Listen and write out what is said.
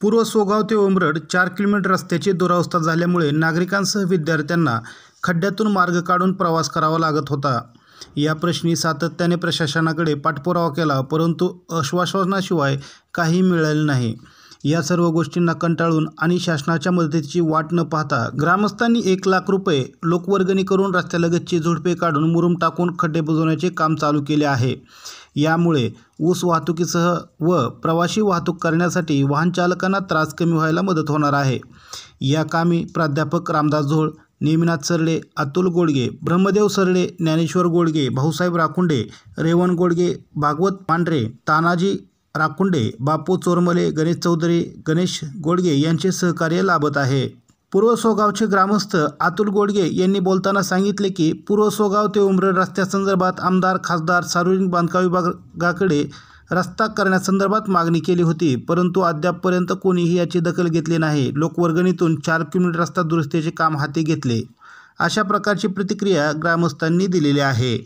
पूर्व सोगाव ते उमरड चार किलोमीटर रस्त्याची दुरावस्था झाल्यामुळे नागरिकांसह विद्यार्थ्यांना खड्ड्यातून मार्ग काढून प्रवास करावा लागत होता. या प्रश्नी सातत्याने प्रशासनाकडे पाठपुरावा केला परंतु आश्वासनाशिवाय काही मिळाले नाही. या सर्व गोष्टींना कंटाळून आणि शासनाच्या मदतीची वाट न पाहता ग्रामस्थांनी एक लाख रुपये लोकवर्गणी करून रस्त्यालगतची झुडपे काढून मुरुम टाकून खड्डे बुजवण्याचे काम चालू केले आहे. यामुळे ऊस वाहतुकीसह व प्रवासी वाहतूक करण्यासाठी वाहनचालकांना त्रास कमी व्हायला मदत होणार आहे. या कामी प्राध्यापक रामदास झोळ नेमिनाथ सरडे अतुल गोडगे ब्रह्मदेव सरडे ज्ञानेश्वर गोडगे भाऊसाहेब राखुंडे रेवण गोडगे भागवत पांढरे तानाजी राकुंडे बापू चोरमले गणेश चौधरी गणेश गोडगे यांचे सहकार्य लाभत आहे. पूर्व सोगावचे ग्रामस्थ अतुल गोडगे यांनी बोलताना सांगितले की पूर्व सोगाव ते उमरड रस्त्यासंदर्भात आमदार खासदार सार्वजनिक बांधकाम विभागाकडे रस्ता करण्यासंदर्भात मागणी केली होती परंतु अद्यापपर्यंत कोणीही याची दखल घेतली नाही. लोकवर्गणीतून चार किलोमीटर रस्ता दुरुस्तीचे काम हाती घेतले. अशा प्रकारची प्रतिक्रिया ग्रामस्थांनी दिलेली आहे.